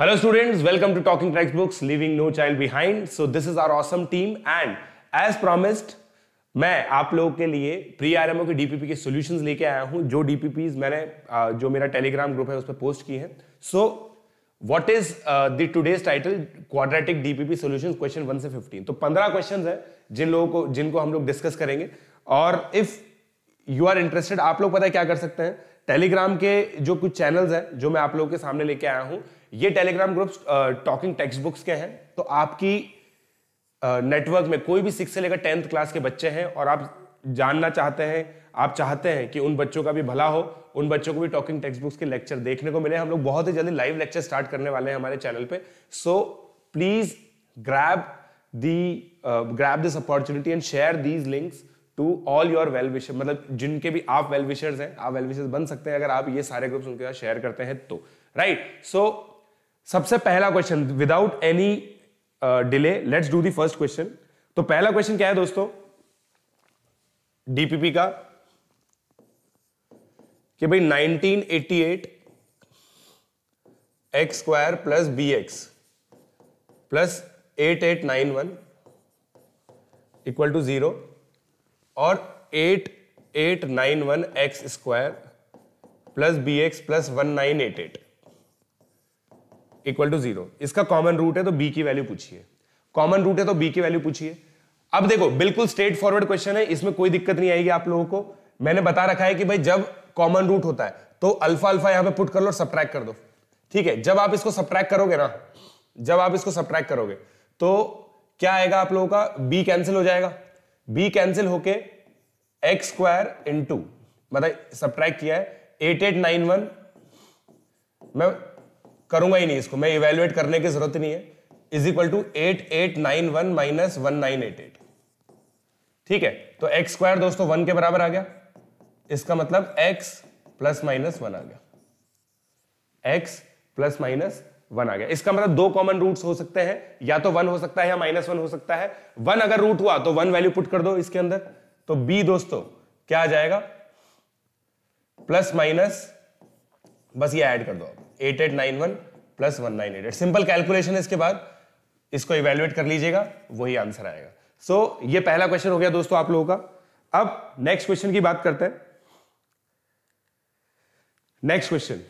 Hello students, welcome to Talking Textbooks, leaving no child behind. So this is our awesome team. And as promised मैं आप लोगों के लिए pre R के DPP के solutions लेके आया हूँ जो डीपीपी मैंने जो मेरा टेलीग्राम ग्रुप है उस पर पोस्ट की है। So what is the today's title quadratic DPP solutions question one से फिफ्टीन तो पंद्रह क्वेश्चंस है जिन लोगों को जिनको हम लोग डिस्कस करेंगे। और इफ़ यू आर इंटरेस्टेड आप लोग पता है क्या कर सकते हैं? टेलीग्राम के जो कुछ चैनल्स हैं, जो मैं आप लोगों के सामने लेके आया हूँ, ये Telegram groups talking text books के हैं। तो आपकी नेटवर्क में कोई भी सिक्स से लेकर टेंथ क्लास के बच्चे हैं और आप जानना चाहते हैं, आप चाहते हैं कि उन बच्चों का भी भला हो, उन बच्चों को भी टॉकिंग टेक्स्ट बुक्स के लेक्चर देखने को मिले। हम लोग बहुत ही जल्दी लाइव लेक्चर स्टार्ट करने वाले हैं हमारे चैनल पे। So please grab the grab this opportunity and share these links to all your well wisher मतलब जिनके भी आप वेल विशर्स हैं, आप वेल विशर्स बन सकते हैं, अगर आप ये सारे ग्रुप्स उनके साथ शेयर करते हैं तो राइट सो सबसे पहला question without any delay let's do the first question तो पहला क्वेश्चन क्या है दोस्तों? डीपीपी का, कि भाई 1988 x square plus b x plus eight eight nine one equal to zero और eight eight nine one x square plus b x plus one nine eight eight equal to zero इसका common root है तो B की value पूछिए। Common root है तो B की value पूछिए। अब देखो, बिल्कुल स्ट्रेट फॉरवर्ड क्वेश्चन है, इसमें कोई दिक्कत नहीं आएगी आप लोगों को। मैंने बता रखा है कि भाई जब कॉमन रूट होता है तो अल्फ़ा अल्फ़ा यहाँ पे पुट कर लो सब्ट्रैक्ट कर दो। ठीक है, जब आप इसको सब्ट्रैक्ट करोगे ना, जब आप इसको सब्ट्रैक्ट करोगे तो क्या आएगा आप लोगों का? बी कैंसिल हो जाएगा। बी कैंसिल होके एक्स स्क्वायर मतलब सब्ट्रैक्ट किया है एट एट नाइन वन मैं करूँगा ही नहीं इसको, मैं इवेल्युएट करने की ज़रूरत नहीं है is equal to eight eight nine one minus one nine eight eight ठीक है तो एक्स स्क्वायर दोस्तों वन के बराबर आ गया, इसका मतलब एक्स प्लस माइनस वन आ गया। एक्स प्लस माइनस वन आ गया। इसका मतलब दो कॉमन रूट्स हो सकते हैं या तो वन हो सकता है या माइनस वन हो सकता है। वन अगर रूट हुआ तो वन वैल्यू पुट कर दो इसके अंदर। तो बी दोस्तों क्या आ जाएगा? प्लस माइनस बस ये ऐड कर दो eight eight nine one plus one nine eight eight simple calculation इसके बाद। इसको इवेल्युएट कर लीजिएगा वही आंसर आएगा। सो so, ये पहला क्वेश्चन हो गया दोस्तों आप लोगों का। अब नेक्स्ट क्वेश्चन की बात करते हैं। नेक्स्ट क्वेश्चन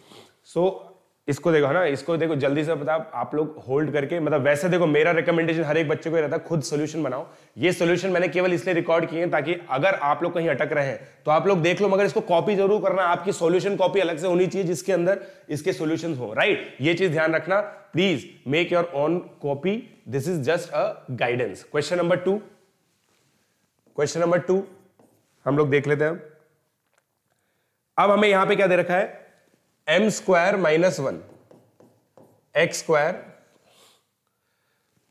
सो इसको देखो, है ना? इसको देखो, जल्दी से बता आप लोग होल्ड करके मतलब वैसे देखो, मेरा रिकमेंडेशन हर एक बच्चे को रहता है, खुद सोल्यूशन बनाओ। ये सोल्यूशन मैंने केवल इसलिए रिकॉर्ड किए हैं ताकि अगर आप लोग कहीं अटक रहे हैं तो आप लोग देख लो, मगर इसको कॉपी ज़रूर करना। आपकी सोल्यूशन कॉपी अलग से होनी चाहिए जिसके अंदर इसके सोल्यूशन हो राइट ये चीज़ ध्यान रखना। Please make your own copy this is just a guidance question number two question number two हम लोग देख लेते हैं। अब हमें यहाँ पे क्या दे रखा है? M square minus one x square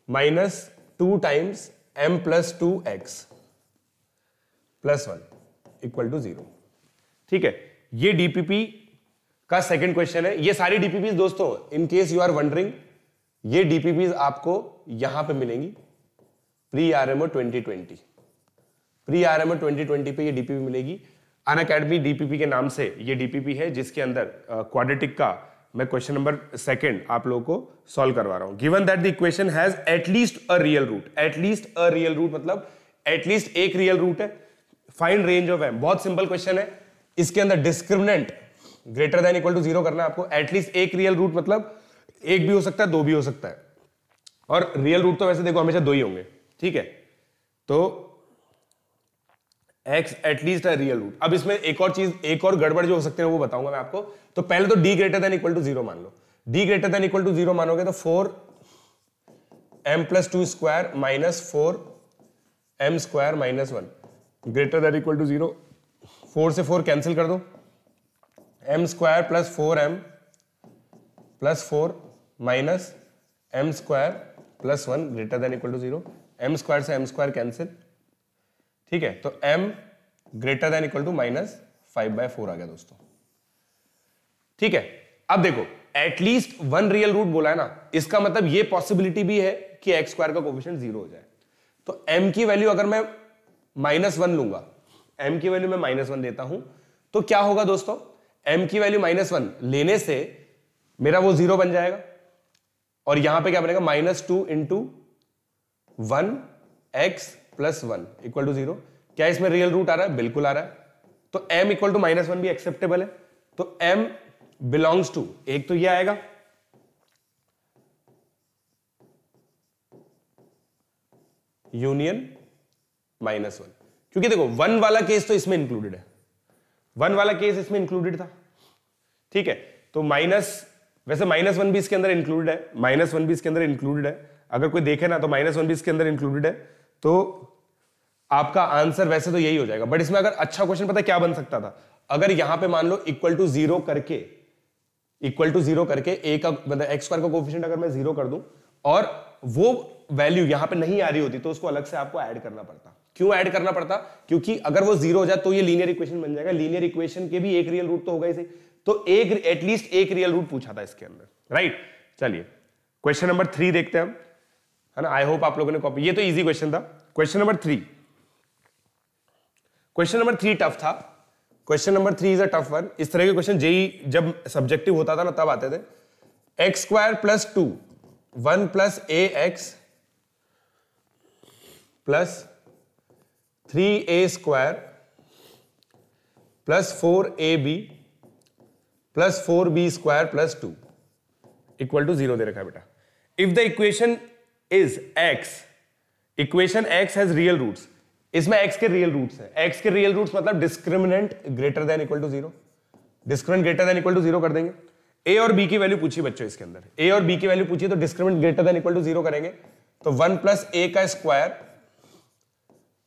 minus two times m plus two x plus one equal to zero ठीक है? ये डीपीपी का सेकंड क्वेश्चन है। ये सारी डीपीपी दोस्तों in case you are wondering ये डीपीपी आपको यहाँ पे मिलेंगी। प्री आरएमओ 2020 प्री आरएमओ 2020 पे ये डीपीपी मिलेगी। अन अकेडमी डीपीपी के नाम से ये डीपीपी है, जिसके अंदर क्वाड्रेटिक का मैं क्वेश्चन नंबर सेकंड आप लोगों को सॉल्व करवा रहा हूँ। Given that the equation has at least a real root at least a real root मतलब एटलीस्ट एक रियल रूट है। फाइंड रेंज ऑफ़ एम बहुत सिंपल क्वेश्चन है। इसके अंदर discriminant greater than equal to zero करना है आपको। एटलीस्ट एक रियल रूट मतलब एक भी हो सकता है, दो भी हो सकता है। और रियल रूट तो वैसे देखो हमेशा दो ही होंगे, ठीक है? तो एक्स एटलीस्ट है रियल रूट अब इसमें एक और चीज़, एक और गड़बड़ जो हो सकते हैं वो बताऊँगा मैं आपको। तो पहले तो d greater than equal to zero मान लो। D greater than equal to zero मानोगे तो four m plus two square minus four m square minus one greater than equal to zero four से फोर कैंसिल कर दो। M square plus four m plus four minus m square plus one greater than equal to zero m square से M square cancel ठीक है? तो m greater than equal to minus five by four आ गया दोस्तों। ठीक है? अब देखो एटलीस्ट वन रियल रूट बोला है ना, इसका मतलब ये पॉसिबिलिटी भी है कि एक्स स्क्वायर का कोफिशियंट ज़ीरो हो जाए। तो m की वैल्यू अगर मैं माइनस वन लूँगा, m की वैल्यू मैं माइनस वन देता हूँ तो क्या होगा दोस्तों? m की वैल्यू माइनस वन लेने से मेरा वो ज़ीरो बन जाएगा। और यहाँ पे क्या बनेगा? Minus two into one x plus one equal to zero क्या इसमें रियल रूट आ रहा है? बिल्कुल आ रहा है। तो m equal to minus one भी एक्सेप्टेबल है। तो m बिलोंग्स टू एक तो ये आएगा। यूनियन माइनस वन क्योंकि देखो वन वाला केस तो इसमें इंक्लूडेड है। वन वाला केस इसमें इंक्लूडेड था। ठीक है? तो माइनस वैसे माइनस वन भी इसके अंदर इंक्लूडेड है। माइनस वन भी इसके अंदर इंक्लूडेड है। अगर कोई देखे ना तो माइनस वन भी इसके अंदर इंक्लूडेड है। तो आपका आंसर वैसे तो यही हो जाएगा। बट इसमें अगर अच्छा क्वेश्चन पता क्या बन सकता था? अगर यहाँ पे मान लो इक्वल टू ज़ीरो करके इक्वल टू ज़ीरो करके ए का मतलब एक्स स्क्वायर का कोफिशियंट अगर मैं ज़ीरो कर दूँ, और वो वैल्यू यहाँ पे नहीं आ रही होती तो उसको अलग से आपको ऐड करना पड़ता। क्यों ऐड करना पड़ता? क्योंकि अगर वो ज़ीरो हो जाए तो ये लीनियर इक्वेशन बन जाएगा। लीनियर इक्वेशन के भी एक रियल रूट तो होगा इसे तो एक एटलीस्ट एक रियल रूट पूछा था इसके अंदर। राइट चलिए। क्वेश्चन नंबर थ्री देखते हैं हम। है ना? आई होप आप लोगों ने कॉपी ये तो इजी क्वेश्चन था। Question number three question number three tough था। Question number three is a tough one इस तरह के क्वेश्चन जेई जब सब्जेक्टिव होता था ना, तब आते थे। X square plus two one plus a x plus three a square plus four a b plus four b square plus two equal to zero दे रखा है बेटा। If the equation is x equation x has real roots इसमें x के real roots हैं। X के real roots मतलब discriminant greater than equal to zero discriminant greater than equal to zero कर देंगे। ए और बी की वैल्यू पूछी बच्चों इसके अंदर। ए और बी की वैल्यू पूछी तो discriminant greater than equal to zero करेंगे। तो वन प्लस ए का स्क्वायर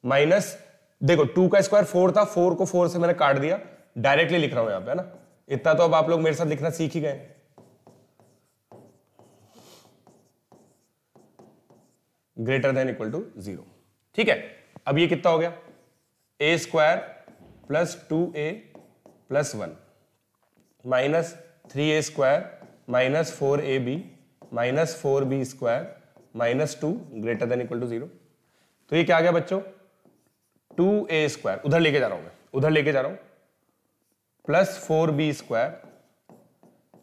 माइनस देखो टू का स्क्वायर फोर था फोर को फोर से मैंने काट दिया। डायरेक्टली लिख रहा हूँ यहाँ पे, है ना? इतना तो अब आप लोग मेरे साथ लिखना सीख ही गए। Greater than equal to zero ठीक है? अब ये कितना हो गया? A square plus two a plus one minus three a square minus four a b minus four b square minus two greater than equal to zero तो ये क्या आ गया बच्चों? टू ए स्क्वायर उधर लेके जा रहा हूँ मैं। उधर लेके जा रहा हूँ। Plus four b square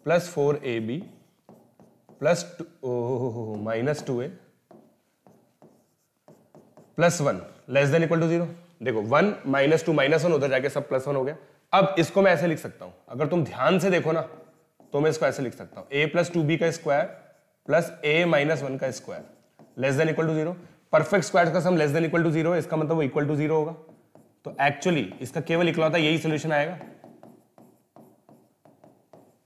plus four a b plus two minus two a plus one less than equal to zero देखो, one minus two minus one उधर जाके सब प्लस वन हो गया। अब इसको मैं ऐसे लिख सकता हूँ। अगर तुम ध्यान से देखो ना तो मैं इसको ऐसे लिख सकता हूँ। ए प्लस टू बी का square plus a minus one का square less than equal to zero perfect square का sum less than equal to zero इसका मतलब वो इक्वल टू ज़ीरो होगा। तो एक्चुअली इसका केवल इकलौता यही सोल्यूशन आएगा।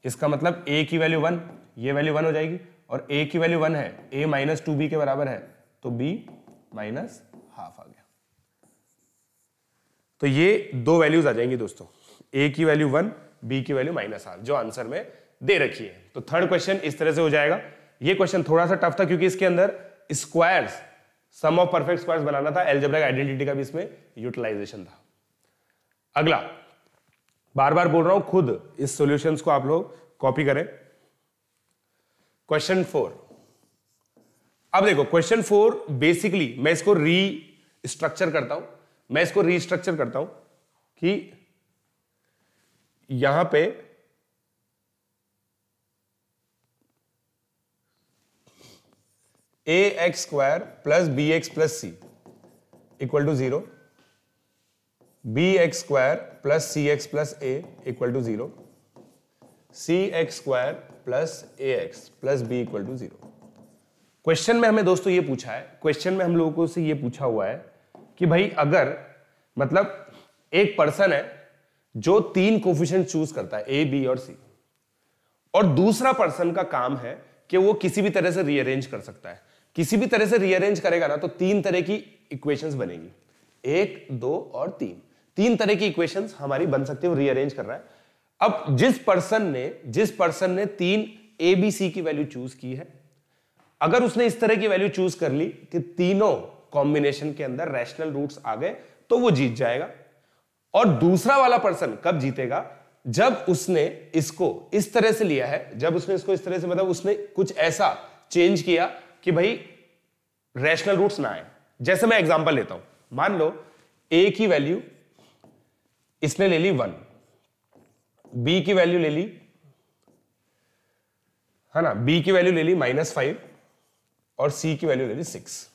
इसका मतलब ए की वैल्यू वन ये वैल्यू वन हो जाएगी। और ए की वैल्यू वन है ए माइनस टू बी के बराबर है। तो बी माइनस हाफ़ आ गया। तो ये दो वैल्यूज़ आ जाएँगी दोस्तों। ए की वैल्यू वन बी की वैल्यू माइनस हाफ़ जो आंसर में दे रखी है। तो थर्ड क्वेश्चन इस तरह से हो जाएगा। ये क्वेश्चन थोड़ा सा टफ था क्योंकि इसके अंदर squares sum of perfect squares बनाना था एल्जेब्रिक आइडेंटिटी का भी इसमें यूटिलाइजेशन था। अगला बार बार बोल रहा हूँ, खुद इस सॉल्यूशंस को आप लोग कॉपी करें। क्वेश्चन फोर अब देखो क्वेश्चन फोर बेसिकली मैं इसको री स्ट्रक्चर करता हूँ। मैं इसको रीस्ट्रक्चर करता हूँ कि यहाँ पे a x square plus b x plus c equal to zero b x square plus c x plus a equal to zero c x square plus a x plus b equal to zero question में हमें दोस्तों ये पूछा है question में हम लोगों से ये पूछा हुआ है कि भाई अगर मतलब एक पर्सन है जो तीन कोफिशेंट चूज़ करता है ए बी और सी और दूसरा पर्सन का काम है कि वो किसी भी तरह से रीअरेंज कर सकता है। किसी भी तरह से रीअरेंज करेगा ना तो तीन तरह की इक्वेशंस बनेगी। एक, दो और तीन। तीन तरह की इक्वेशंस हमारी बन सकती है रीअरेंज कर रहा है। अब जिस पर्सन ने, जिस पर्सन ने तीन ए बी सी की वैल्यू चूज़ की है, अगर उसने इस तरह की वैल्यू चूज़ कर ली कि तीनों कॉम्बिनेशन के अंदर रैशनल रूट्स आ गए तो वो जीत जाएगा। और दूसरा वाला पर्सन कब जीतेगा? जब उसने इसको इस तरह से लिया है, जब उसने इसको इस तरह से मतलब उसने कुछ ऐसा चेंज किया कि भाई रैशनल रूट्स ना आए। जैसे मैं एग्जांपल लेता हूँ। मान लो ए की वैल्यू इसने ले ली वन बी की वैल्यू ले ली, है ना? बी की वैल्यू ले ली माइनस फाइव और सी की वैल्यू ले ली सिक्स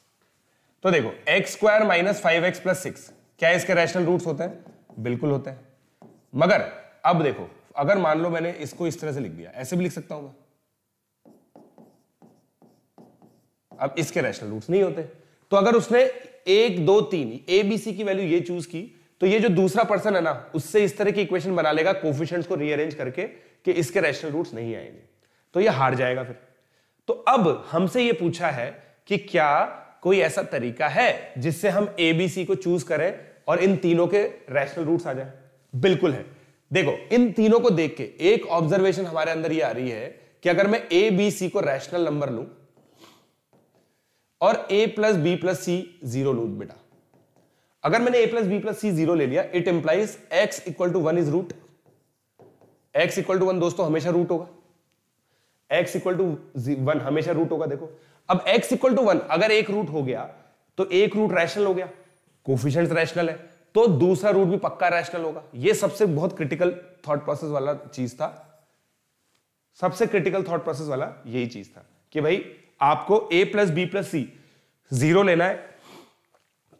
तो देखो x square minus five x plus six क्या इसके रैशनल रूट्स होते हैं? बिल्कुल होते हैं। मगर, अब देखो, अगर मान लो मैंने इसको इस तरह से लिख दिया, ऐसे भी लिख सकता हूँ मैं? अब इसके रैशनल रूट्स नहीं होते। तो अगर उसने एक, दो, तीन ए बी सी की वैल्यू ये चूज़ की तो ये जो दूसरा पर्सन है ना, उससे इस तरह की इक्वेशन बना लेगा कोफिशियंट्स को रीअरेंज करके, कि इसके रैशनल रूट्स नहीं आएँगे। तो ये हार जाएगा फिर। तो अब हमसे ये पूछा है कि क्या कोई ऐसा तरीका है जिससे हम ए बी सी को चूज़ करें और इन तीनों के रैशनल रूट्स आ जाए? बिल्कुल है। देखो, इन तीनों को देख के एक ऑब्जर्वेशन हमारे अंदर ये आ रही है कि अगर मैं ए बी सी को रैशनल नंबर लू और a plus b plus c zero लू, बेटा। अगर मैंने a plus b plus c zero ले लिया it implies x equal to one is root x equal to one दोस्तों, हमेशा रूट होगा। एक्स इक्वल टू वन हमेशा रूट होगा, देखो। अब एक्स इक्वल टू वन अगर एक रूट हो गया तो एक रूट रैशनल हो गया। कोफिशियंट रैशनल है। तो दूसरा रूट भी पक्का रैशनल होगा। ये सबसे बहुत क्रिटिकल थॉट प्रोसेस वाला चीज़ था। सबसे क्रिटिकल थॉट प्रोसेस वाला यही चीज़ था कि भाई, आपको a plus b plus c zero लेना है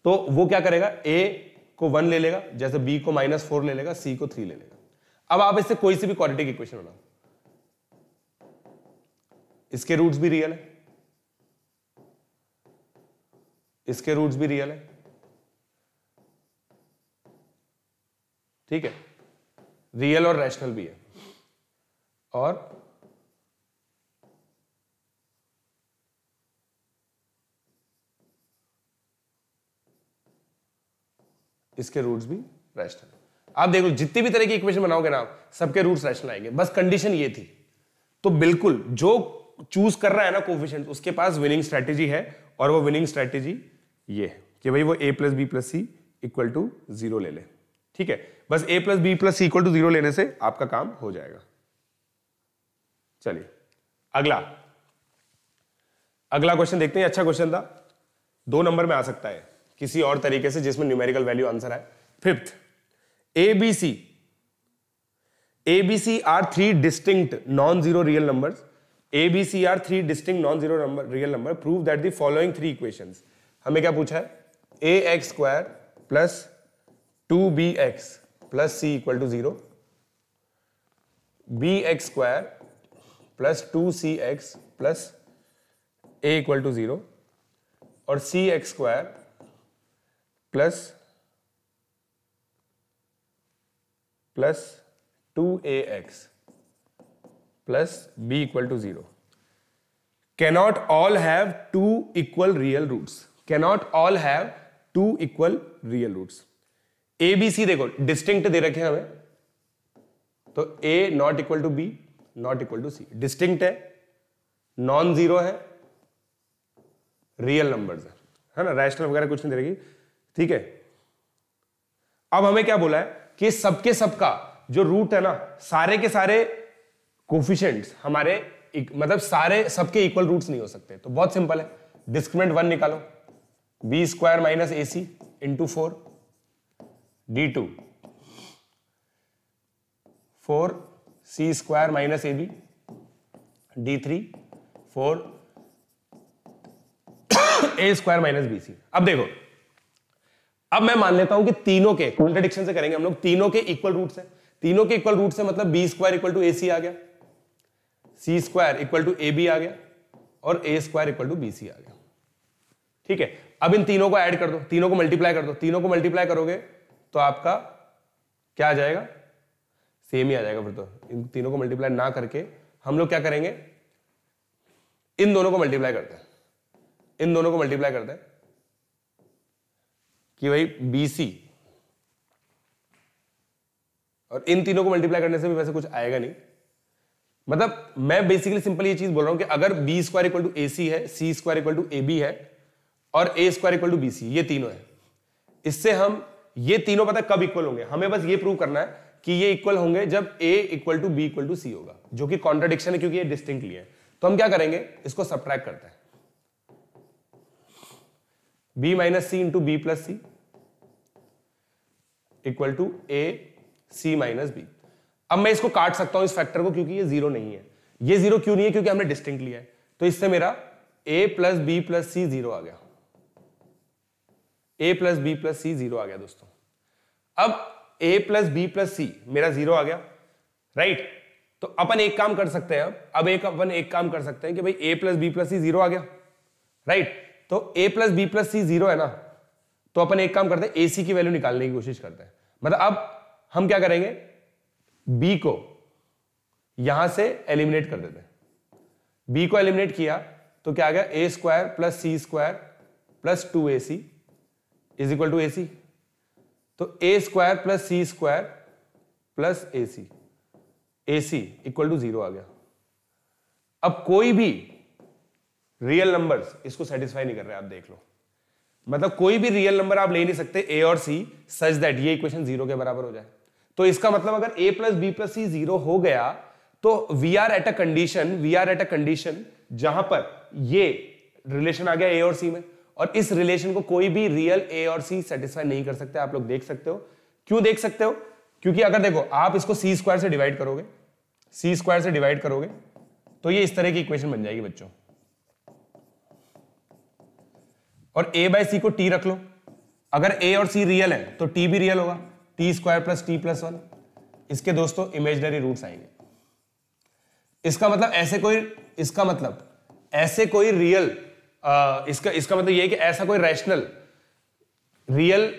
तो वो क्या करेगा? ए को वन ले लेगा, जैसे बी को माइनस फोर ले लेगा सी को थ्री ले लेगा। अब आप इससे कोई सी भी क्वाड्रेटिक इक्वेशन बनाओ। इसके रूट्स भी रियल है। इसके रूट्स भी रियल है। ठीक है? रियल और रैशनल भी है। और इसके रूट्स भी रैशनल आप देखो, जितनी भी तरह की इक्वेशन बनाओगे ना आप, सबके रूट्स रैशनल आएँगे। बस कंडीशन ये थी। तो बिल्कुल, जो चूज़ कर रहा है ना कोफिशिएंट उसके पास विनिंग स्ट्रेटेजी है और वो विनिंग स्ट्रेटेजी ये कि भाई वो a plus b plus c equal to zero ले ले। ठीक है? बस a plus b plus c equal to zero लेने से आपका काम हो जाएगा। चलिए, अगला। अगला क्वेश्चन देखते हैं। अच्छा क्वेश्चन था। दो नंबर में आ सकता है किसी और तरीके से जिसमें न्यूमेरिकल वैल्यू आंसर है fifth a b c a b c are three distinct non zero real number a b c are three distinct non zero number real number prove that the following three equation हमें क्या पूछा है? A x square plus two b x plus c equal to zero b x square plus two c x plus a equal to zero और c x square plus plus two a x plus b equal to zero cannot all have two equal real roots cannot all have two equal real roots a b c देखो distinct दे रखे हमें। तो a not equal to b not equal to c distinct है non zero है real numbers है। है ना? रैशनल वगैरह कुछ नहीं दे रही। ठीक है? अब हमें क्या बोला है? कि सबके सबका जो रूट है ना, सारे के सारे कोफिशियंट्स हमारे मतलब सारे, सबके इक्वल रूट्स नहीं हो सकते। तो बहुत सिंपल है। डिस्क्रिमिनेंट वन निकालो। B square minus a c into four d two four c square minus a b d three four a square minus b c अब देखो। अब मैं मान लेता हूँ कि तीनों के कॉन्ट्रेडिक्शन से करेंगे हम लोग। तीनों के इक्वल रूट से तीनों के इक्वल रूट से मतलब b square equal to a c आ गया। C square equal to a b आ गया और a square equal to b c आ गया। ठीक है? अब इन तीनों को ऐड कर दो। तीनों को मल्टीप्लाई कर दो। तीनों को मल्टीप्लाई करोगे तो आपका क्या आ जाएगा? सेम ही आ जाएगा फिर तो। इन तीनों को मल्टीप्लाई ना करके हम लोग क्या करेंगे? इन दोनों को मल्टीप्लाई करते हैं। इन दोनों को मल्टीप्लाई करते हैं कि भाई बीसी और इन तीनों को मल्टीप्लाई करने से भी वैसे कुछ आएगा नहीं। मतलब मैं बेसिकली सिंपल ये चीज़ बोल रहा हूँ कि अगर b square equal to a c है c square equal to a b है और a square equal to b c ये तीनों है। इससे हम, ये तीनों पता कब इक्वल होंगे? हमें बस ये प्रूव करना है कि ये इक्वल होंगे जब a equal to b equal to c होगा, जो कि कॉन्ट्राडिक्शन है क्योंकि ये डिस्टिंक्टली है। तो हम क्या करेंगे? इसको सब्ट्रैक्ट करते हैं। B minus c into b plus c equal to a c minus b अब मैं इसको काट सकता हूँ इस फैक्टर को क्योंकि ये ज़ीरो नहीं है। ये ज़ीरो क्यों नहीं है? क्योंकि हमने डिस्टिंक्ट लिया है। तो इससे मेरा a plus b plus c zero आ गया। A plus b plus c zero आ गया दोस्तों। अब a plus b plus c मेरा ज़ीरो आ गया। राइट तो अपन एक काम कर सकते हैं अब। अब एक अपन एक काम कर सकते हैं कि भाई a plus b plus c zero आ गया। राइट तो a plus b plus c zero है ना? तो अपन एक काम करते हैं ए सी की वैल्यू निकालने की कोशिश करते हैं। मतलब अब हम क्या करेंगे? बी को यहाँ से एलिमिनेट कर देते हैं। बी को एलिमिनेट किया तो क्या आ गया? A square plus c square plus two a c is equal to a c तो a square plus c square plus a c a c equal to zero आ गया। अब कोई भी रियल नंबर्स इसको सेटिस्फाई नहीं कर रहे, आप देख लो। मतलब कोई भी रियल नंबर आप ले नहीं सकते ए और सी सच दैट ये इक्वेशन ज़ीरो के बराबर हो जाए। तो इसका मतलब अगर a plus b plus c zero हो गया तो we are at a condition we are at a condition जहाँ पर ये रिलेशन आ गया ए और सी में। और इस रिलेशन को कोई भी रियल ए और सी सेटिस्फाई नहीं कर सकते, आप लोग देख सकते हो। क्यों देख सकते हो? क्योंकि अगर देखो, आप इसको सी स्क्वायर से डिवाइड करोगे सी स्क्वायर से डिवाइड करोगे तो ये इस तरह की इक्वेशन बन जाएगी बच्चों। और ए बाय सी को टी रख लो। अगर ए और सी रियल है तो टी भी रियल होगा। T square plus t plus one इसके दोस्तों इमेजनरी रूट्स आएँगे। इसका मतलब ऐसे कोई इसका मतलब ऐसे कोई रियल इसका इसका मतलब ये है कि ऐसा कोई rational real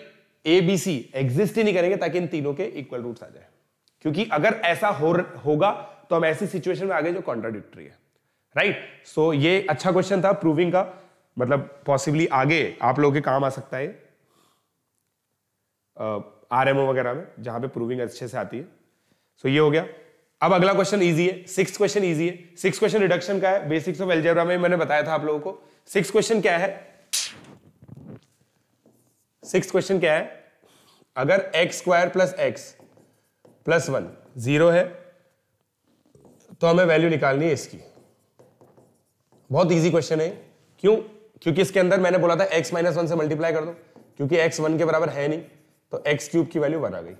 a b c exist ही नहीं करेंगे ताकि इन तीनों के इक्वल रूट्स आ जाए। क्योंकि अगर ऐसा हो होगा तो हम ऐसी सिचुएशन में आगे जो कॉन्ट्राडिक्टरी है। Right right? सो so, ये अच्छा क्वेश्चन था प्रूविंग का। मतलब पॉसिबली आगे आप लोगों के काम आ सकता है। आर वगैरह में जहाँ पे प्रूविंग अच्छे से आती है। सो so, ये हो गया। अब अगला क्वेश्चन इजी है। सिक्स क्वेश्चन इजी है। सिक्स क्वेश्चन रिडक्शन का है। बेसिक्स ऑफ़ एल्जेब्रा में मैंने बताया था आप लोगों को। सिक्स क्वेश्चन क्या है? सिक्स क्वेश्चन क्या है? अगर x square plus x plus one zero है तो हमें वैल्यू निकालनी है इसकी। बहुत इजी क्वेश्चन है। क्यों? क्योंकि इसके अंदर मैंने बोला था एक्स माइनस वन से मल्टीप्लाई कर दो। क्योंकि एक्स वन के बराबर है नहीं। तो एक्स क्यूब की वैल्यू वन आ गई।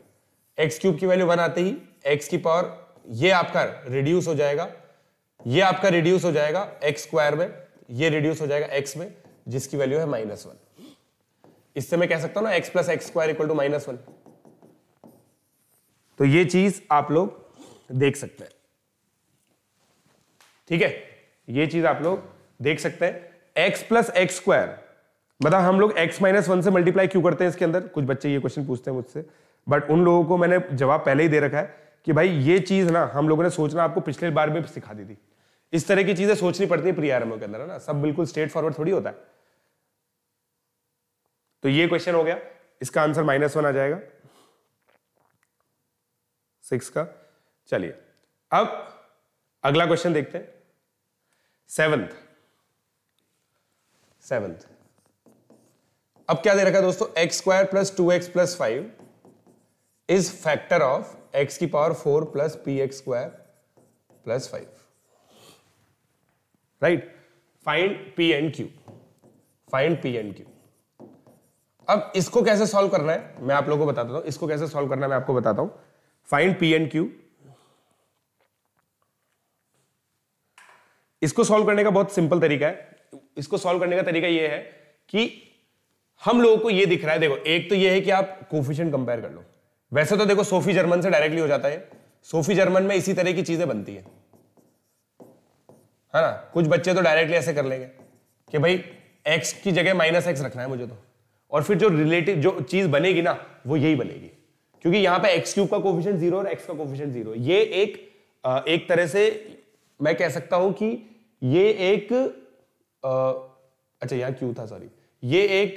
एक्स क्यूब की वैल्यू वन आते ही एक्स की पावर ये आपका रिड्यूस हो जाएगा। ये आपका रिड्यूस हो जाएगा एक्स स्क्वायर में, ये रिड्यूस हो जाएगा एक्स में, जिसकी वैल्यू है माइनस वन इससे मैं कह सकता हूँ ना x plus x square equal to minus one तो ये चीज़ आप लोग देख सकते हैं। ठीक है? ये चीज़ आप लोग देख सकते हैं। एक्स प्लस एक्स स्क्वायर मतलब हम लोग एक्स माइनस वन से मल्टीप्लाई क्यों करते हैं इसके अंदर? कुछ बच्चे ये क्वेश्चन पूछते हैं मुझसे। बट उन लोगों को मैंने जवाब पहले ही दे रखा है कि भाई, ये चीज़ ना, हम लोगों ने सोचना आपको पिछले बार में सिखा दी थी। इस तरह की चीज़ें सोचनी पड़ती है प्री आरएमओ के अंदर, है ना? सब बिल्कुल स्ट्रेट फॉरवर्ड थोड़ी होता है। तो ये क्वेश्चन हो गया। इसका आंसर माइनस वन आ जाएगा। सिक्स का। चलिए, अब अगला क्वेश्चन देखते हैं। सेवंथ सेवंथ अब क्या दे रखा है दोस्तों? X square plus two x plus five is factor of x की power four plus p x square plus five right find p and q find p and q अब इसको कैसे सॉल्व करना है? मैं आप लोगों को बताता हूँ। इसको कैसे सॉल्व करना है मैं आपको बताता हूँ। फाइंड पी एंड क्यू इसको सॉल्व करने का बहुत सिंपल तरीका है। इसको सॉल्व करने का तरीका यह है कि हम लोगों को यह दिख रहा है, देखो, एक तो यह है कि आप कोफिशियंट कंपेयर कर लो। वैसे तो देखो सोफी जर्मन से डायरेक्टली हो जाता है। सोफी जर्मन में इसी तरह की चीज़ें बनती है। है ना? कुछ बच्चे तो डायरेक्टली ऐसे कर लेंगे कि भाई एक्स की जगह माइनस एक्स रखना है मुझे तो। और फिर जो रिलेटिव जो चीज़ बनेगी ना, वो यही बनेगी। क्योंकि यहाँ पे एक्स क्यूब का कोफिशियंट ज़ीरो और एक्स का कोफिशियंट ज़ीरो ये एक एक तरह से मैं कह सकता हूँ कि ये एक अच्छा यहाँ क्यू था सॉरी ये एक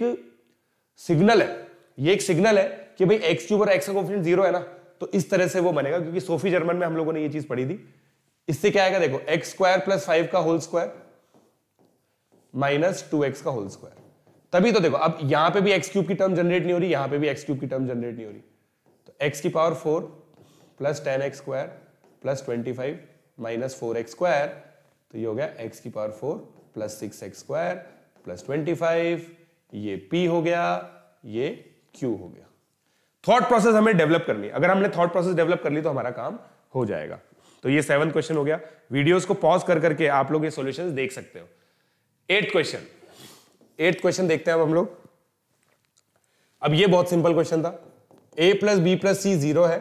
सिग्नल है। ये एक सिग्नल है कि भाई एक्स क्यूब और एक्स का कोफिशियंट ज़ीरो है ना तो इस तरह से वो बनेगा, क्योंकि सोफी जर्मन में हम लोगों ने ये चीज़ पढ़ी थी। इससे क्या आएगा देखो एक्स स्क्वायर प्लस फाइव का whole square minus two x का होल स्क्वायर तभी तो देखो, अब यहाँ पे भी एक्स क्यूब की टर्म जनरेट नहीं हो रही, यहाँ पे भी एक्स क्यूब की टर्म जनरेट नहीं हो रही। तो एक्स की power four plus ten x square plus twenty five minus four x square तो ये हो गया एक्स की power four plus six x square plus twenty five ये पी हो गया, ये क्यू हो गया। थॉट प्रोसेस हमें डेवलप करनी अगर हमने थॉट प्रोसेस डेवलप कर ली तो हमारा काम हो जाएगा। तो ये सेवन क्वेश्चन हो गया। वीडियोस को पॉज कर करके आप लोग ये सॉल्यूशंस देख सकते हो। एट क्वेश्चन एट क्वेश्चन देखते हैं अब हम लोग। अब ये बहुत सिंपल क्वेश्चन था। A plus b plus c zero है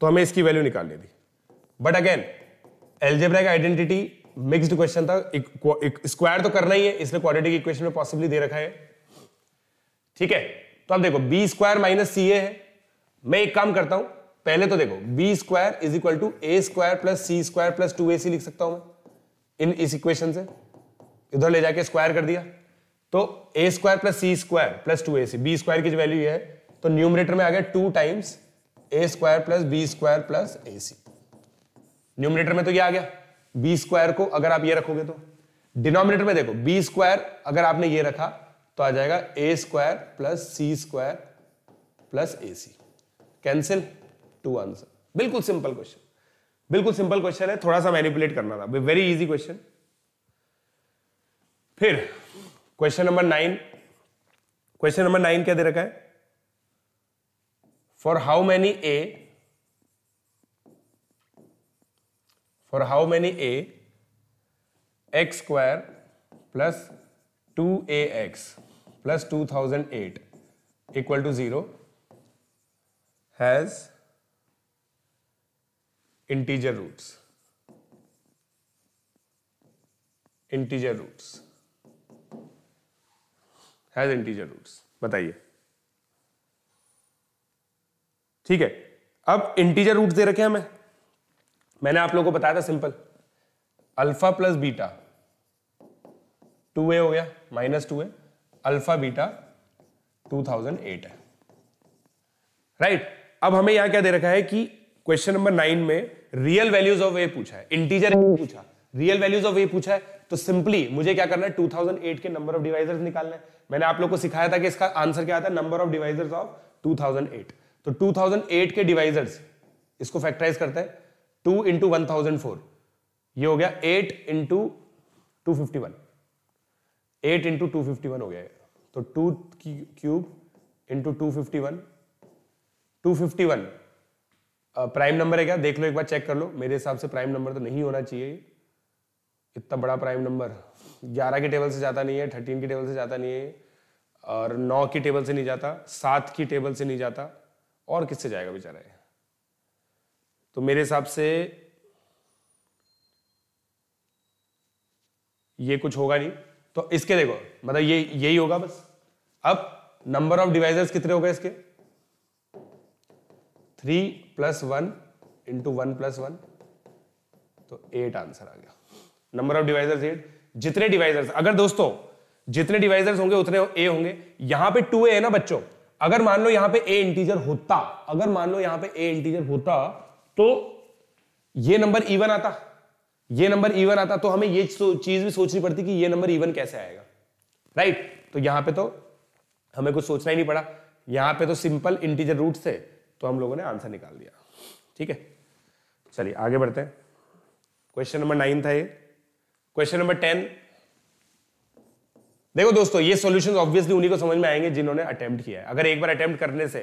तो हमें इसकी वैल्यू निकालनी थी। बट अगेन एल्जेब्रा का आइडेंटिटी मिक्स्ड क्वेश्चन था स्क्वायर तो करना ही है, इसलिए क्वाड्रेटिक इक्वेशन में पॉसिबली दे रखा है। ठीक है? तो अब देखो b square minus c a है। मैं एक काम करता हूँ, पहले तो देखो b square is equal to a square plus c square plus two a c लिख सकता हूँ मैं, इन इस इक्वेशन से। इधर ले जाके स्क्वायर कर दिया। तो a square plus c square plus two a c b square की जो वैल्यू है तो न्यूमरेटर में आ गया two times a square plus b square plus a c numerator में तो ये आ गया। बी स्क्वायर को अगर आप ये रखोगे तो। डिनोमिनेटर में देखो बी स्क्वायर अगर आपने ये रखा तो आ जाएगा a square plus c square plus a c cancel two answer बिल्कुल सिंपल क्वेश्चन बिल्कुल सिंपल क्वेश्चन है, थोड़ा सा मैनिपुलेट करना था। वेरी इजी क्वेश्चन फिर question number nine question number nine क्या दे रखा है? For how many a for how many a x square plus two a x plus two thousand eight equal to zero has integer roots integer roots has integer roots बताइए। ठीक है। अब integer roots दे रखे हैं हमें। मैंने आप लोगों को बताया था simple alpha plus beta two a हो गया, minus two a, alpha beta two thousand eight है। Right right? अब हमें यहाँ क्या दे रखा है कि क्वेश्चन नंबर नाइन में रियल वैल्यूज़ ऑफ़ ए पूछा है इंटीजर पूछा। रियल वैल्यूज़ ऑफ़ ए पूछा है तो सिंपली मुझे क्या करना है 2008 के नंबर ऑफ़ डिवाइजर्स निकालना है। मैंने आप लोग को सिखाया था कि इसका आंसर क्या आता है नंबर ऑफ़ डिवाइजर्स ऑफ़ 2008 तो 2008 के डिवाइजर्स इसको फैक्टराइज करते हैं, टू इंटू वन ये हो गया eight into two eight into two fifty one हो गया तो two cube into two fifty one. Two fifty one prime number है क्या? देख लो एक बार चेक कर लो। मेरे हिसाब से प्राइम नंबर तो नहीं होना चाहिए। इतना बड़ा प्राइम नंबर। ग्यारह के टेबल से जाता नहीं है, थर्टीन की टेबल से जाता नहीं है, और नौ की टेबल से नहीं जाता, सात की टेबल से नहीं जाता, और किससे जाएगा बेचारा तो मेरे हिसाब से ये कुछ होगा नहीं। तो इसके देखो मतलब ये, यही होगा बस। अब नंबर ऑफ़ डिवाइजर्स कितने हो गए इसके? Three plus one into one plus one तो एट आंसर आ गया। नंबर ऑफ़ डिवाइजर्स एट जितने डिवाइजर्स अगर दोस्तों, जितने डिवाइजर्स होंगे, उतने ए होंगे। यहाँ पे टू ए है ना बच्चों? अगर मान लो यहाँ पे ए इंटीजर होता, अगर मान लो यहाँ पे ए इंटीजर होता तो ये नंबर इवन आता। ये नंबर इवन आता तो हमें ये चीज़ भी सोचनी पड़ती कि ये नंबर इवन कैसे आएगा? राइट तो यहाँ पे तो हमें कुछ सोचना ही नहीं पड़ा। यहाँ पे तो सिंपल इंटीजर रूट से तो हम लोगों ने आंसर निकाल दिया। ठीक है? चलिए, आगे बढ़ते हैं। क्वेश्चन नंबर नाइन था ये। क्वेश्चन नंबर टेन देखो दोस्तों, ये सॉल्यूशंस ऑब्वियसली उन्हीं को समझ में आएँगे जिन्होंने अटेम्प्ट किया है। अगर एक बार अटेम्प्ट करने से,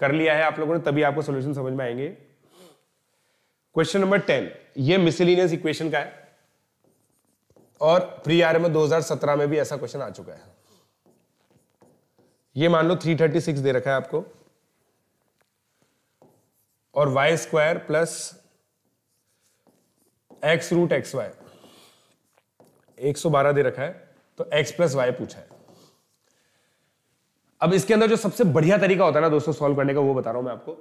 कर लिया है आप लोगों ने, तभी आपको सॉल्यूशन समझ में आएँगे। क्वेश्चन नंबर टेन ये मिसलिनियस इक्वेशन का है। और प्री आर में 2017 में भी ऐसा क्वेश्चन आ चुका है। ये मान लो 336 दे रखा है आपको। और y square plus x root x y एक सौ बारह दे रखा है तो एक्स प्लस वाई पूछा है। अब इसके अंदर जो सबसे बढ़िया तरीका होता है ना दोस्तों सॉल्व करने का, वो बता रहा हूँ मैं आपको।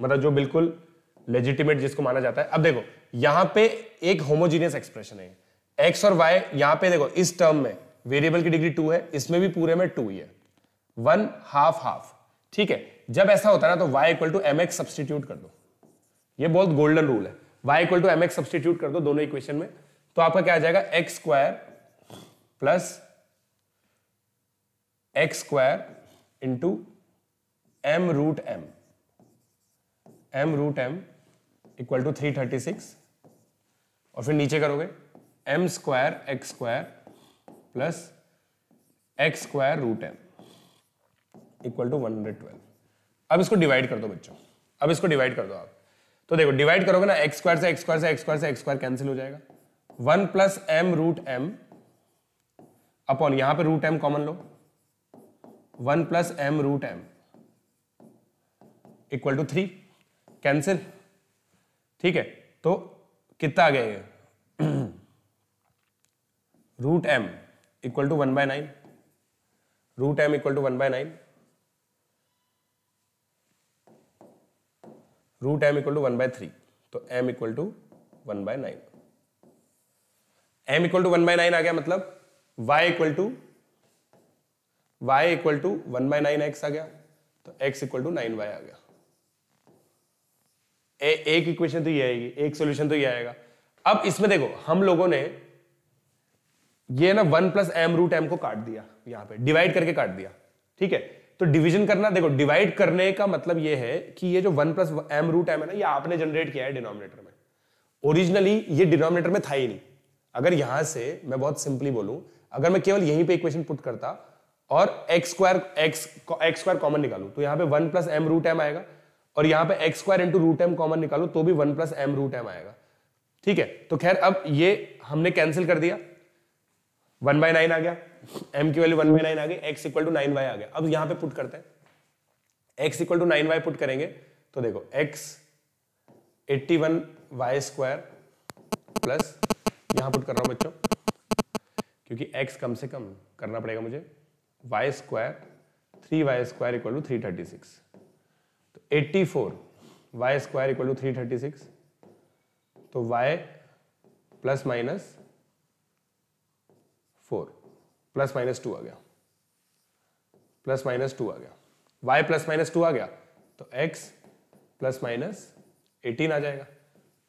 मतलब जो बिल्कुल लेजिटिमेट जिसको माना जाता है। अब देखो, यहाँ पे एक होमोजीनियस एक्सप्रेशन है। एक्स और वाई यहाँ पे देखो, इस टर्म में वेरिएबल की डिग्री टू है, इसमें भी पूरे में टू ही है। वन हाफ़ हाफ़ ठीक है? जब ऐसा होता है ना तो y equal to m x substitute कर दो। ये बहुत गोल्डन रूल है। Y equal to m x substitute कर दो दोनों इक्वेशन में तो आपका क्या आ जाएगा? X square plus x square into m root m m root m equal to three thirty six. और फिर नीचे करोगे m square x square plus x square root m equal to one hundred twelve अब इसको divide कर दो बच्चों। अब इसको डिवाइड कर दो आप। तो देखो डिवाइड करोगे ना एक्स स्क्वायर से एक्स स्क्वायर से एक्स स्क्वायर से एक्स स्क्वायर कैंसिल हो जाएगा। One plus m root m upon यहाँ पे root m common low. One plus m root m equal to three. Cancel. ठीक है? तो कितना आ गया root m equal to one by nine. Root m equal to one by nine. Root m equal to one by three. तो m equal to one by nine. M equal to one by nine आ गया मतलब y equal to y equal to one by nine x आ गया। तो x equal to nine y आ गया। ए, एक equation तो ये आएगी एक सॉल्यूशन तो ये आएगा। अब इसमें देखो हम लोगों ने ये ना one plus m root m को काट दिया यहाँ पे डिवाइड करके काट दिया ठीक है? तो डिवीज़न करना देखो डिवाइड करने का मतलब ये है कि ये जो one plus m root m है ना ये आपने जनरेट किया है डिनोमिनेटर में। ओरिजिनली ये डिनोमिनेटर में था ही नहीं। अगर यहाँ से मैं बहुत सिंपली बोलूँ अगर मैं केवल यहीं पे इक्वेशन पुट करता और x square x x square common निकालू तो यहाँ पे one plus m root m आएगा। और यहाँ पे x square into root m common निकालो तो भी one plus m root m आएगा। ठीक है? तो खैर, अब ये हमने कैंसिल कर दिया। वन बाय नाइन आ गया। एम की वैल्यू वन बाय नाइन आ गई। X equal to nine y आ गया। अब यहाँ पे पुट करते हैं। X equal to nine y put करेंगे। तो देखो x eighty one y square plus यहाँ पुट कर रहा हूँ बच्चों, क्योंकि x कम से कम करना पड़ेगा मुझे। Y square three y square equal to three thirty six eighty four y square equal to three thirty six तो y plus minus four plus minus two आ गया. प्लस माइनस टू आ गया. Y प्लस माइनस टू आ गया. तो x plus minus eighteen आ जाएगा.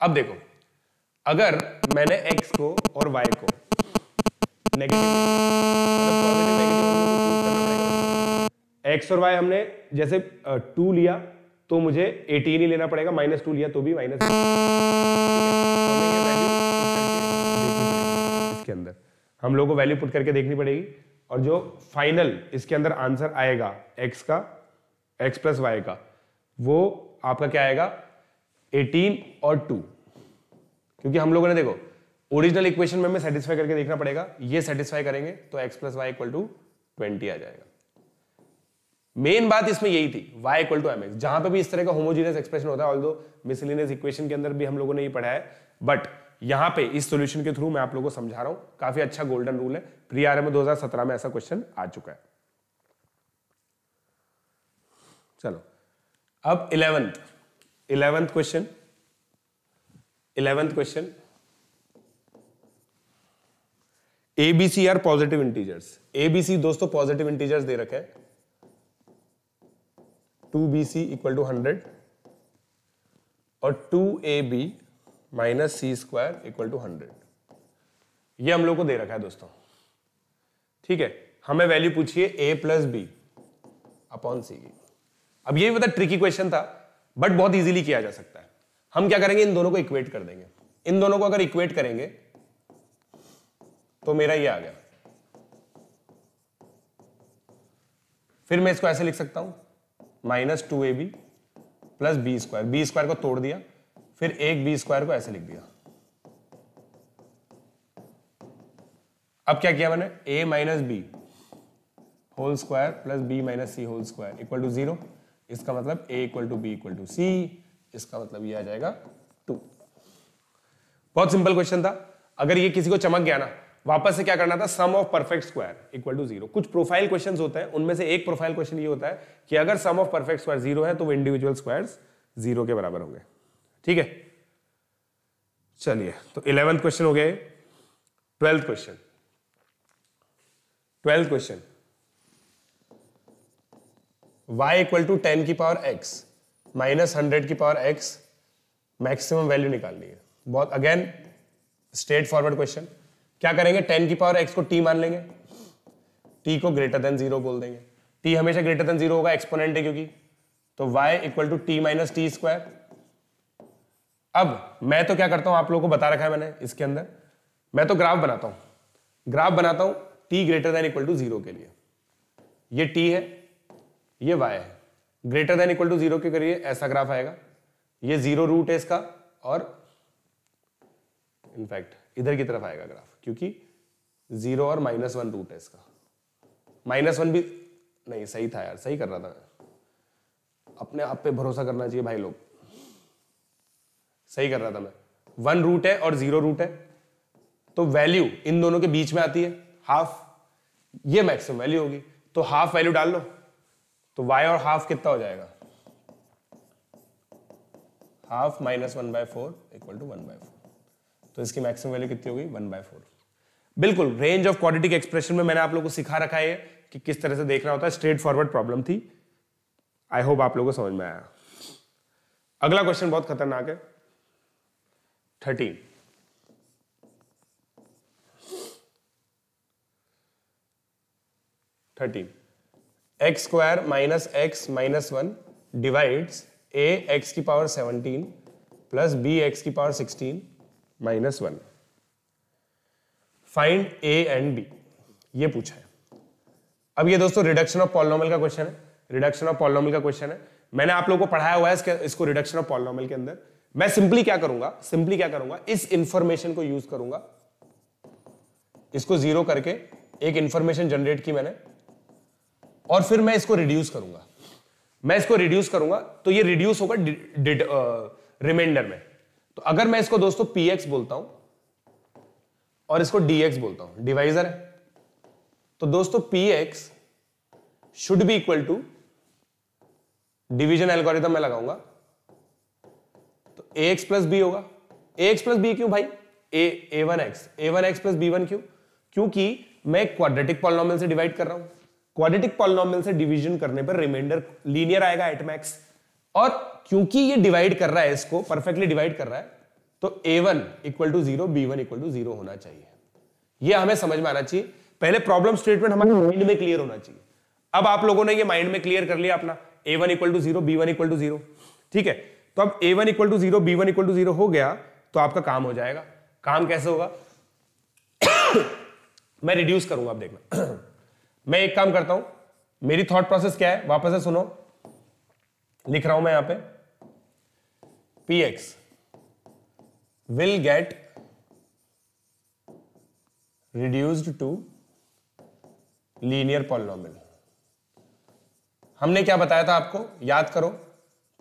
अब देखो, अगर मैंने x को और y को नेगेटिव एक्स और वाई हमने जैसे टू लिया तो मुझे एटीन ही लेना पड़ेगा माइनस टू लिया तो भी माइनस इसके अंदर हम लोग को वैल्यू पुट करके देखनी पड़ेगी और जो फाइनल इसके अंदर आंसर आएगा एक्स का एक्स प्लस वाई का, वो आपका क्या आएगा? 18 और 2 क्योंकि हम लोगों ने देखो ओरिजिनल इक्वेशन में हमें सेटिस्फाई करके देखना पड़ेगा, ये सेटिस्फाई करेंगे तो x plus y equal to twenty आ जाएगा। मेन बात इसमें यही थी, y equal to m x जहाँ पर भी इस तरह का होमोजीनियस एक्सप्रेशन होता है ऑल्दो मिसलिनियस इक्वेशन के अंदर भी हम लोगों ने ये पढ़ा है बट यहाँ पे इस सॉल्यूशन के थ्रू मैं आप लोगों को समझा रहा हूँ। काफ़ी अच्छा गोल्डन रूल है। प्री आर में 2017 में ऐसा क्वेश्चन आ चुका है। चलो, अब eleventh eleventh question eleventh question a b c are positive integers a b c दोस्तों पॉजिटिव इंटीजर्स दे रखे हैं। Two b c equal to hundred और two a b minus c square equal to hundred ये हम लोग को दे रखा है दोस्तों। ठीक है, हमें वैल्यू पूछिए a plus b upon c की। अब ये बता ट्रिकी क्वेश्चन था बट बहुत इजीली किया जा सकता है। हम क्या करेंगे? इन दोनों को इक्वेट कर देंगे। इन दोनों को अगर इक्वेट करेंगे तो मेरा ये आ गया। फिर मैं इसको ऐसे लिख सकता हूँ। Minus two a b plus b square. B square को तोड़ दिया, फिर एक बी स्क्वायर को ऐसे लिख दिया। अब क्या किया मैंने? A minus b whole square plus b minus c whole square equal to zero. इसका मतलब a equal to b equal to c. इसका मतलब ये आ जाएगा टू। बहुत सिंपल क्वेश्चन था। अगर ये किसी को चमक गया ना वापस से क्या करना था? Sum of perfect square equal to zero कुछ प्रोफ़ाइल क्वेश्चंस होते हैं, उनमें से एक प्रोफ़ाइल क्वेश्चन ये होता है कि अगर sum of perfect square zero है तो वो इंडिविजुअल स्क्वायर्स ज़ीरो के बराबर होंगे। ठीक है? चलिए तो इलेवेंथ क्वेश्चन हो गए। Twelfth question twelfth question y equal to ten की पावर x माइनस हंड्रेड की पावर x मैक्सिमम वैल्यू निकालनी है। बहुत अगेन स्ट्रेट फॉरवर्ड क्वेश्चन क्या करेंगे? टेन की पावर एक्स को टी मान लेंगे। टी को ग्रेटर देन ज़ीरो बोल देंगे। टी हमेशा ग्रेटर देन ज़ीरो होगा एक्सपोनेंट है क्योंकि। तो y equal to t minus t square अब मैं तो क्या करता हूँ? आप लोगों को बता रखा है मैंने इसके अंदर। मैं तो ग्राफ बनाता हूँ। ग्राफ बनाता हूँ t greater than equal to zero के लिए। ये टी है, ये वाई है। Greater than equal to zero के करिए, ऐसा ग्राफ आएगा। ये ज़ीरो रूट है इसका, और इनफैक्ट इधर की तरफ़ आएगा ग्राफ क्योंकि ज़ीरो और माइनस वन रूट है इसका। माइनस वन भी नहीं, सही था यार, सही कर रहा था अपने आप पे भरोसा करना चाहिए भाई लोग। सही कर रहा था मैं। वन रूट है और ज़ीरो रूट है। तो वैल्यू इन दोनों के बीच में आती है। हाफ़ ये मैक्सिमम वैल्यू होगी। तो हाफ़ वैल्यू डाल लो। तो वाई और हाफ़ कितना हो जाएगा? Half minus one by four equal to one by four तो इसकी मैक्सिमम वैल्यू कितनी होगी? वन बाय फोर बिल्कुल रेंज ऑफ़ क्वाड्रेटिक एक्सप्रेशन में मैंने आप लोगों को सिखा रखा है कि किस तरह से देखना होता है। स्ट्रेट फॉरवर्ड प्रॉब्लम थी। आई होप आप लोगों को समझ में आया। अगला क्वेश्चन बहुत खतरनाक है। Thirteen thirteen x square minus x minus one divides a x की power seventeen plus b x की power sixteen minus one find a and b. ये पूछा है। अब ये दोस्तों रिडक्शन ऑफ़ पॉलिनोमियल का क्वेश्चन है। रिडक्शन ऑफ़ पॉलिनोमियल का क्वेश्चन है। मैंने आप लोगों को पढ़ाया हुआ है इसके, रिडक्शन ऑफ़ पॉलिनोमियल के अंदर। मैं सिंपली क्या करूँगा सिंपली क्या करूँगा इस इंफॉर्मेशन को यूज़ करूँगा। इसको ज़ीरो करके एक इंफॉर्मेशन जनरेट की मैंने। और फिर मैं इसको रिड्यूस करूँगा। मैं इसको रिड्यूस करूँगा तो ये रिड्यूस होगा रिमाइंडर में। तो अगर मैं इसको दोस्तों पी एक्स बोलता हूँ और इसको एक्स बोलता हूँ। डिवाइजर है। तो दोस्तों x should be equal to division algorithm में लगाऊँगा। तो ए एक्स प्लस बी होगा। ए एक्स प्लस बी क्यों भाई? A a one x a one x plus b one क्यों? क्योंकि मैं क्वाड्रेटिक पॉलिनोमियल से डिवाइड कर रहा हूँ। क्वाड्रेटिक पॉलिनोमियल से डिवीज़न करने पर रिमाइंडर लीनियर आएगा एट मैक्स और क्योंकि ये डिवाइड कर रहा है, इसको परफेक्टली डिवाइड कर रहा है तो a one equal to zero b one equal to zero होना चाहिए। ये हमें समझ में आना चाहिए। पहले प्रॉब्लम स्टेटमेंट हमारे माइंड में क्लियर होना चाहिए। अब आप लोगों ने ये माइंड में क्लियर कर लिया अपना। A one equal to zero b one equal to zero ठीक है? तो अब a one equal to zero b one equal to zero हो गया तो आपका काम हो जाएगा। काम कैसे होगा? मैं रिड्यूस करूँगा, आप देखना। मैं एक काम करता हूँ। मेरी थॉट प्रोसेस क्या है? वापस से सुनो। लिख रहा हूँ मैं यहाँ पे। P x will get reduced to linear polynomial हमने क्या बताया था आपको? याद करो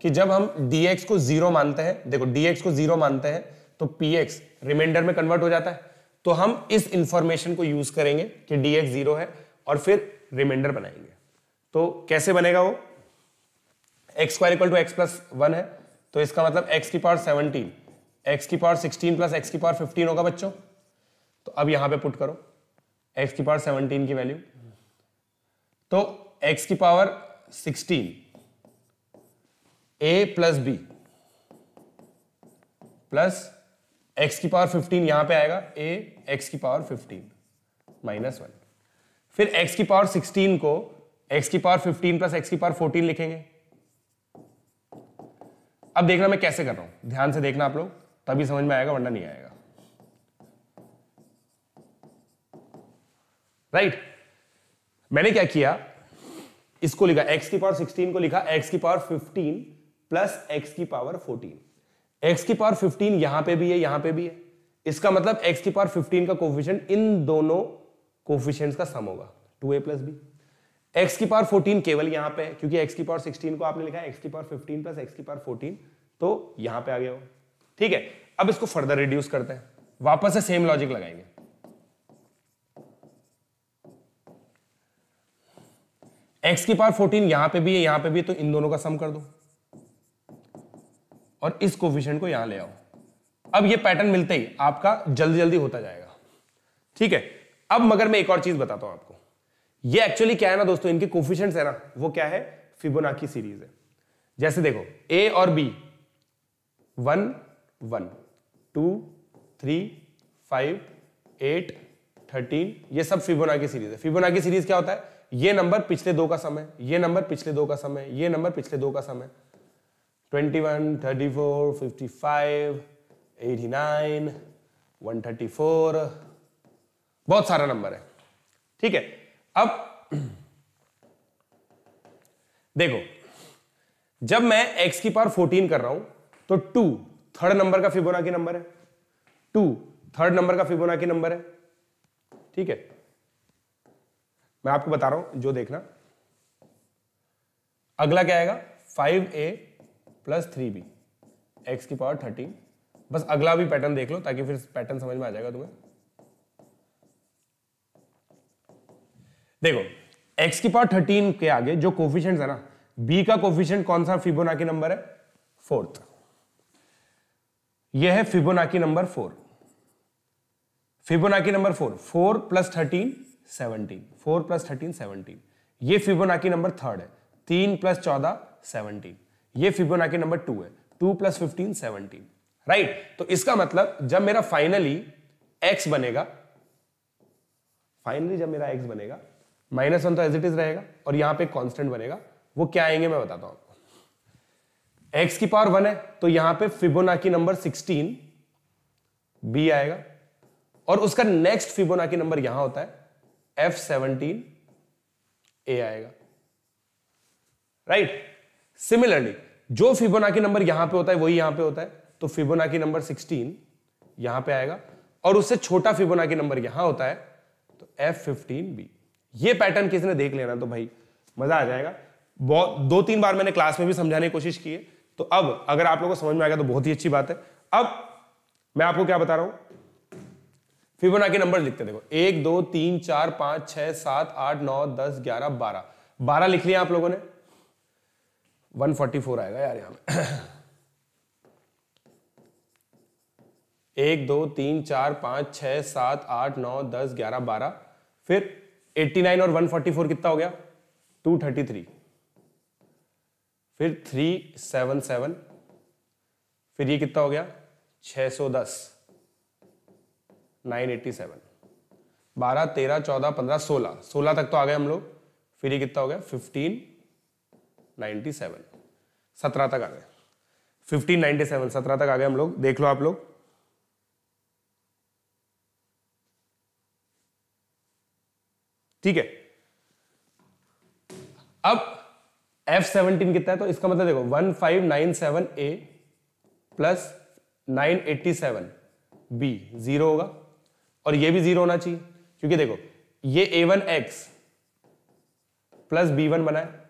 कि जब हम dx को ज़ीरो मानते हैं, देखो dx को ज़ीरो मानते हैं तो px रिमाइंडर में कन्वर्ट हो जाता है। तो हम इस इंफॉर्मेशन को यूज़ करेंगे कि dx ज़ीरो है और फिर रिमाइंडर बनाएँगे। तो कैसे बनेगा वो? X square equal to x plus one है तो इसका मतलब x की पावर सेवनटीन एक्स की पावर सिक्सटीन प्लस एक्स की पावर फिफ्टीन होगा बच्चों। तो अब यहाँ पे पुट करो। एक्स की पावर सेवनटीन की वैल्यू तो एक्स की power sixteen a plus b plus x की पावर फिफ्टीन यहाँ पे आएगा। ए एक्स की पावर फिफ्टीन माइनस वन फिर एक्स की पावर सिक्सटीन को एक्स की पावर फिफ्टीन प्लस एक्स की पावर फोर्टीन लिखेंगे। अब देखना मैं कैसे कर रहा हूँ। ध्यान से देखना आप लोग। तभी समझ में आएगा, वरना नहीं आएगा। Right right? मैंने क्या किया? इसको लिखा, x की पावर 16 को लिखा, x की पावर 15 प्लस x की पावर 14 x की पावर 15 यहाँ पे भी है, यहाँ पे भी है। इसका मतलब x की पावर 15 का कोफिशिएंट इन दोनों कोफिशिएंट्स का सम होगा 2a प्लस बी एक्स की पावर 14 केवल यहाँ पे है, क्योंकि x की पावर 16 को आपने लिखा है, x की पावर 15 प्लस x की पावर 14 तो यहाँ पे आ गया हो ठीक है, अब इसको फर्दर रिड्यूस करते हैं। वापस से सेम लॉजिक लगाएँगे। X की पावर 14 यहाँ पे भी है, यहाँ पे भी है तो इन दोनों का सम कर दो। और इस कोफिशिएंट को यहाँ ले आओ। अब ये पैटर्न मिलते ही आपका जल्दी जल्दी होता जाएगा। ठीक है, अब मगर मैं एक और चीज़ बताता हूँ आपको। ये एक्चुअली क्या है ना दोस्तों, इनके कोफिशिएंट्स है ना, वो क्या है? फिबोनाकी सीरीज़ है। जैसे देखो ए और B one one two three five eight thirteen ये सब फिबोनाकी सीरीज़ है। फिबोनाकी सीरीज़ क्या होता है? ये नंबर पिछले दो का समय ये नंबर पिछले दो का समय ये नंबर पिछले दो का समय। 21, 34, 55, 89, 134 बहुत सारा नंबर है। ठीक है अब देखो जब मैं x की पावर 14 कर रहा हूँ तो टू थर्ड नंबर का फिबोनाकी नंबर है। टू थर्ड नंबर का फिबोनाकी नंबर है। ठीक है? मैं आपको बता रहा हूँ, जो देखना। अगला क्या आएगा? Five a plus three b x की पावर थर्टीन बस अगला भी पैटर्न देख लो, ताकि फिर पैटर्न समझ में आ जाएगा तुम्हें। देखो, x की पावर थर्टीन के आगे जो कोफिशियंट है ना, b का कोफिशियंट कौन सा फिबोनाकी नंबर है? फोर्थ यह है Fibonacci number four. Fibonacci number four four plus thirteen seventeen four plus thirteen seventeen ये फिबोनाकी नंबर थर्ड है। तीन प्लस चौदह सेवनटीन ये फिबोनाकी नंबर टू है। Two plus fifteen seventeen right तो इसका मतलब जब मेरा फाइनली एक्स बनेगा फाइनली जब मेरा एक्स बनेगा माइनस वन तो एज इट इज़ रहेगा और यहाँ पे कांस्टेंट बनेगा, वो क्या आएँगे मैं बताता हूँ। एक्स की पावर वन है तो यहाँ पे फिबोनाकी नंबर सिक्सटीन बी आएगा। और उसका नेक्स्ट फिबोनाकी नंबर यहाँ होता है एफ़ सेवनटीन ए आएगा। Right right? सिमिलरली जो फिबोनाकी नंबर यहाँ पे होता है, वही यहाँ पे होता है तो फिबोनाकी नंबर 16 यहाँ पे आएगा। और उससे छोटा फिबोनाकी नंबर यहाँ होता है तो F15B ये पैटर्न किसी ने देख लेना तो भाई, मज़ा आ जाएगा। बहुत, दो तीन बार मैंने क्लास में भी समझाने की कोशिश की है। तो अब अगर आप लोगों को समझ में आ गया तो बहुत ही अच्छी बात है। अब मैं आपको क्या बता रहा हूँ? फिबोनाकी नंबर लिखते देखो। एक, दो, तीन, चार, पाँच, छह, सात, आठ, नौ, दस, ग्यारह, बारह। बारह लिख लिया आप लोगों ने। 144 आएगा यार यहाँ एक, दो, तीन, चार, पाँच छ सात, आठ, नौ, दस, ग्यारह, बारह। फिर 89 और 144 कितना हो गया? 233 फिर 377 फिर ये कितना हो गया? 610 987 बारह, तेरह, चौदह, पंद्रह, सोलह. सोलह तक तो आ गए हम लोग. फिर ये कितना हो गया? 15 97 सत्रह तक आ गए. 1597 सत्रह तक आ गए हम लोग. देख लो आप लोग. ठीक है? अब F17 कितना है? तो इसका मतलब देखो one five nine seven a plus nine eighty seven b zero होगा। और ये भी ज़ीरो होना चाहिए, क्योंकि देखो, ये A1X प्लस बी वन बना है।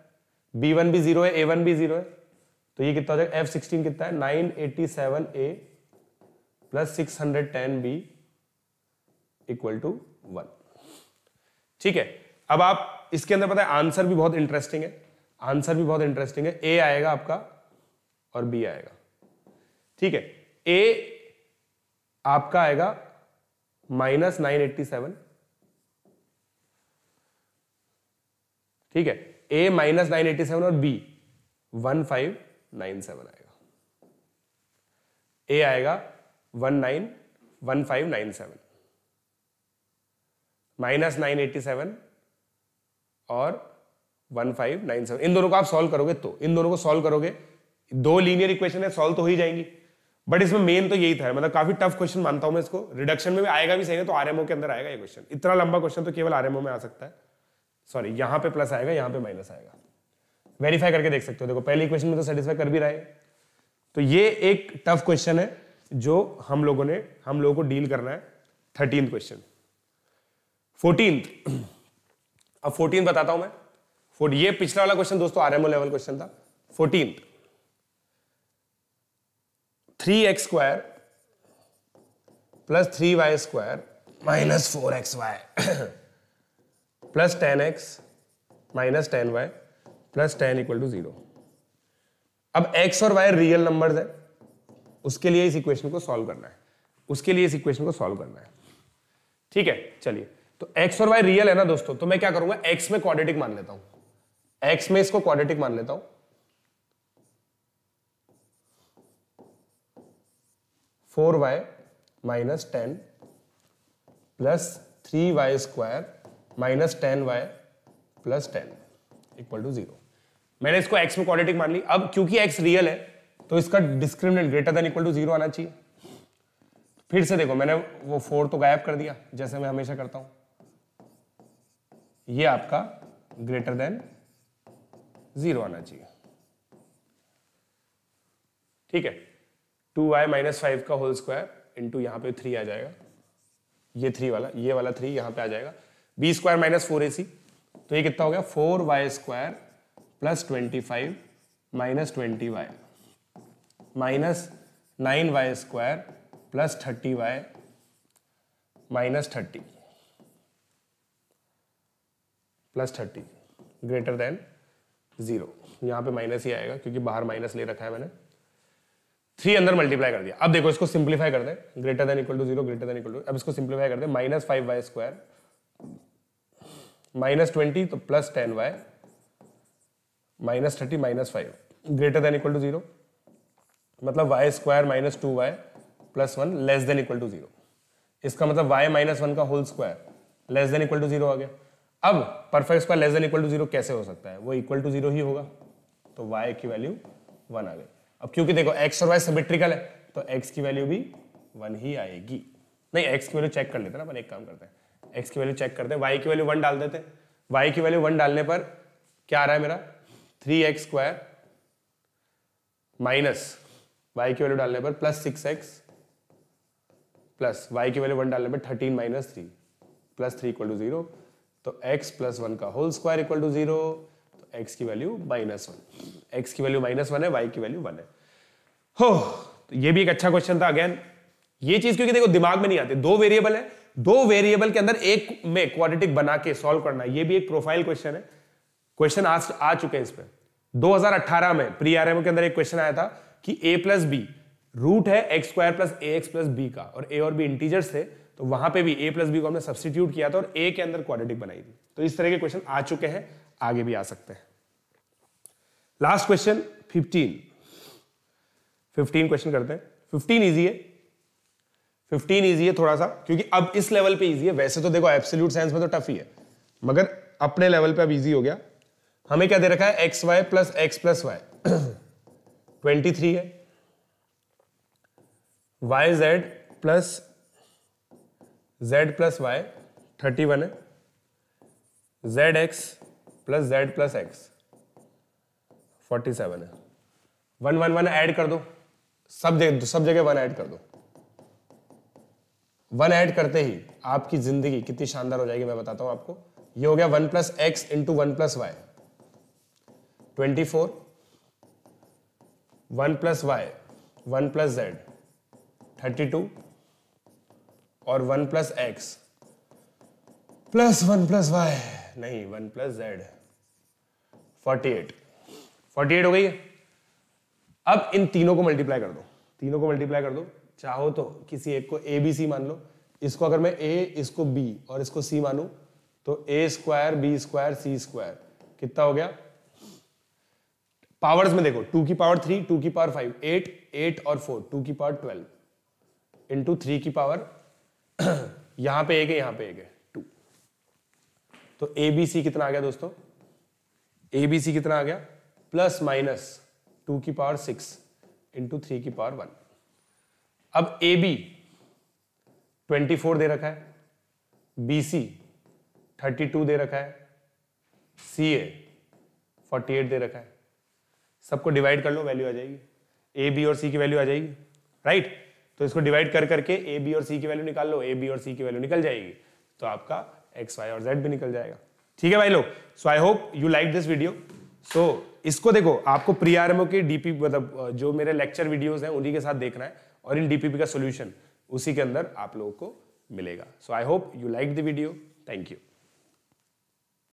बी वन भी ज़ीरो है ए वन भी ज़ीरो है। तो ये कितना हो जाएगा? एफ़ सिक्सटीन कितना है? Nine eighty seven a plus six hundred ten b equal to one ठीक है, अब आप, इसके अंदर पता है आंसर भी बहुत इंटरेस्टिंग है। आंसर भी बहुत इंटरेस्टिंग है। ए आएगा आपका और बी आएगा। ठीक है? ए आपका आएगा माइनस नाइन एट्टी सेवन ठीक है? A minus nine eighty seven और b one five nine seven आएगा। ए आएगा one nine one five nine seven minus nine eighty seven और वन फाइव नाइन सेवन। इन दोनों को आप सॉल्व करोगे तो। इन दोनों को सॉल्व करोगे, दो लीनियर इक्वेशन है सॉल्व तो हो ही जाएँगी। बट इसमें मेन तो यही था मतलब काफ़ी टफ क्वेश्चन मानता हूँ मैं इसको। रिडक्शन में भी आएगा भी सही है तो आरएमओ के अंदर आएगा ये क्वेश्चन इतना लंबा क्वेश्चन तो केवल आरएमओ में आ सकता है। सॉरी यहाँ पे प्लस आएगा, यहाँ पे माइनस आएगा। वेरीफाई करके देख सकते हो। देखो, पहली इक्वेशन में तो सेटिस्फाई कर भी रहा है। तो ये एक टफ क्वेश्चन है, जो हम लोगों ने, हम लोगों को डील करना है थर्टीन क्वेश्चन फोर्टीन अब फोर्टीन बताता हूँ मैं। फोर्ट ये पिछला वाला क्वेश्चन दोस्तों आरएमओ लेवल क्वेश्चन था। Fourteen three x square plus three y square minus four x y plus ten x minus ten y plus ten equal to zero अब एक्स और वाई रियल नंबर्स है। उसके लिए इस equation को solve करना है। उसके लिए इस इक्वेशन को सॉल्व करना है। ठीक है, चलिए। तो एक्स और वाई रियल है ना दोस्तों? तो मैं क्या करूँगा? एक्स में क्वाड्रेटिक मान लेता हूँ। एक्स में इसको क्वाड्रेटिक मान लेता हूँ। Four y minus ten plus three y square minus ten y plus ten equal to zero मैंने इसको एक्स में क्वाड्रेटिक मान ली। अब क्योंकि एक्स रियल है तो इसका discriminant greater than equal to zero आना चाहिए। फिर से देखो, मैंने वो फोर तो गायब कर दिया, जैसे मैं हमेशा करता हूँ। ये आपका ग्रेटर देन ज़ीरो आना चाहिए। ठीक है? टू वाई माइनस फाइव का होल स्क्वायर इंटू यहाँ पे थ्री आ जाएगा। ये थ्री वाला, ये वाला थ्री यहाँ पे आ जाएगा। B square minus four a c तो ये कितना हो गया? Four y square plus twenty five minus twenty y minus nine y square plus thirty y minus thirty plus thirty greater than zero. यहाँ पे माइनस ही आएगा, क्योंकि बाहर माइनस ले रखा है मैंने। थ्री अंदर मल्टीप्लाई कर दिया। अब देखो, इसको सिंप्लीफाई कर दे। Greater than equal to zero greater than equal to अब इसको सिंप्लीफाई कर दे। Minus five y square minus twenty तो plus ten y minus thirty minus five greater than equal to zero मतलब y square minus two y plus one less than equal to zero इसका मतलब y minus one का whole square less than equal to zero आ गया। अब perfect square less than equal to zero कैसे हो सकता है? वो इक्वल टू ज़ीरो ही होगा। तो वाई की वैल्यू वन आ गई। अब क्योंकि देखो एक्स और वाई सिमेट्रिकल है तो एक्स की वैल्यू भी वन ही आएगी। नहीं एक्स की वैल्यू चेक कर लेते ना, अपन एक काम करते हैं। एक्स की वैल्यू चेक करते हैं। वाई की वैल्यू वन डाल देते हैं। वाई की वैल्यू वन डालने पर क्या आ रहा है मेरा? Three x square minus y की वैल्यू डालने पर plus six x plus y की वैल्यू वन डालने पर thirteen minus three plus three equal to zero तो x प्लस वन का whole square equal to zero तो x की वैल्यू माइनस वन एक्स की वैल्यू माइनस वन है y की वैल्यू वन है. हो तो ये भी एक अच्छा क्वेश्चन था अगेन ये चीज़ क्योंकि देखो दिमाग में नहीं आती। दो वेरिएबल है। दो वेरिएबल के अंदर एक में क्वाड्रेटिक बना के सॉल्व करना ये भी एक प्रोफ़ाइल क्वेश्चन है। क्वेश्चन आ, आ चुके हैं इस पे। 2018 में प्री आर के अंदर एक क्वेश्चन आया था कि a प्लस बी रूट है x square plus a x plus b का। और ए और बी इंटीजर्स थे। तो वहाँ पे भी ए प्लस बी को हमने सब्सटीट्यूट किया था और ए के अंदर क्वाड्रेटिक बनाई थी। तो इस तरह के क्वेश्चन आ चुके हैं, आगे भी आ सकते हैं। लास्ट क्वेश्चन 15 15 क्वेश्चन करते हैं। 15 इजी है। 15 इजी है थोड़ा सा क्योंकि अब इस लेवल पे इजी है। वैसे तो देखो एब्सोल्यूट साइंस में तो टफ ही है। मगर अपने लेवल पे अब इजी हो गया। हमें क्या दे रखा है? X y plus x plus y twenty three है। Y z plus z plus y thirty one है. Z x plus z plus x forty seven है. वन वन वन ऐड कर दो. सब जगह सब जगह वन ऐड कर दो. वन ऐड करते ही आपकी ज़िंदगी कितनी शानदार हो जाएगी मैं बताता हूँ आपको. ये हो गया one plus x into one plus y twenty four one plus y one plus z thirty two और one plus x. Plus one plus y. नहीं, one plus z. Forty eight. Forty eight हो गई। है अब इन तीनों को multiply कर दो। तीनों को मल्टीप्लाई कर दो। चाहो तो किसी एक को ए बी सी मान लो। इसको अगर मैं ए इसको बी और इसको सी मानू तो a square b square c square कितना हो गया? पावर्स में देखो टू की पावर थ्री टू की पावर फाइव एट एट और फोर टू की पावर ट्वेल्व इंटू थ्री की पावर यहाँ पे एक है, यहाँ पे एक है टू तो ए बी सी कितना आ गया दोस्तों? ए बी सी कितना आ गया? प्लस माइनस टू की पावर सिक्स इंटू थ्री की पावर वन अब ए बी ट्वेंटी फोर दे रखा है बी सी थर्टी टू दे रखा है सी ए फोर्टी एट दे रखा है. सबको डिवाइड कर लो वैल्यू आ जाएगी. ए बी और सी की वैल्यू आ जाएगी. Right right? तो इसको डिवाइड कर करके ए बी और सी की वैल्यू निकाल लो ए बी और सी की वैल्यू निकल जाएगी। तो आपका एक्स वाई और जेड भी निकल जाएगा। ठीक है भाई लोग? So I hope you like this video so इसको देखो, आपको प्री आर की डीपी मतलब जो मेरे लेक्चर वीडियोस हैं, उन्हीं के साथ देखना है और इन डीपीपी का सोल्यूशन उसी के अंदर आप लोगों को मिलेगा। So I hope you like the video thank you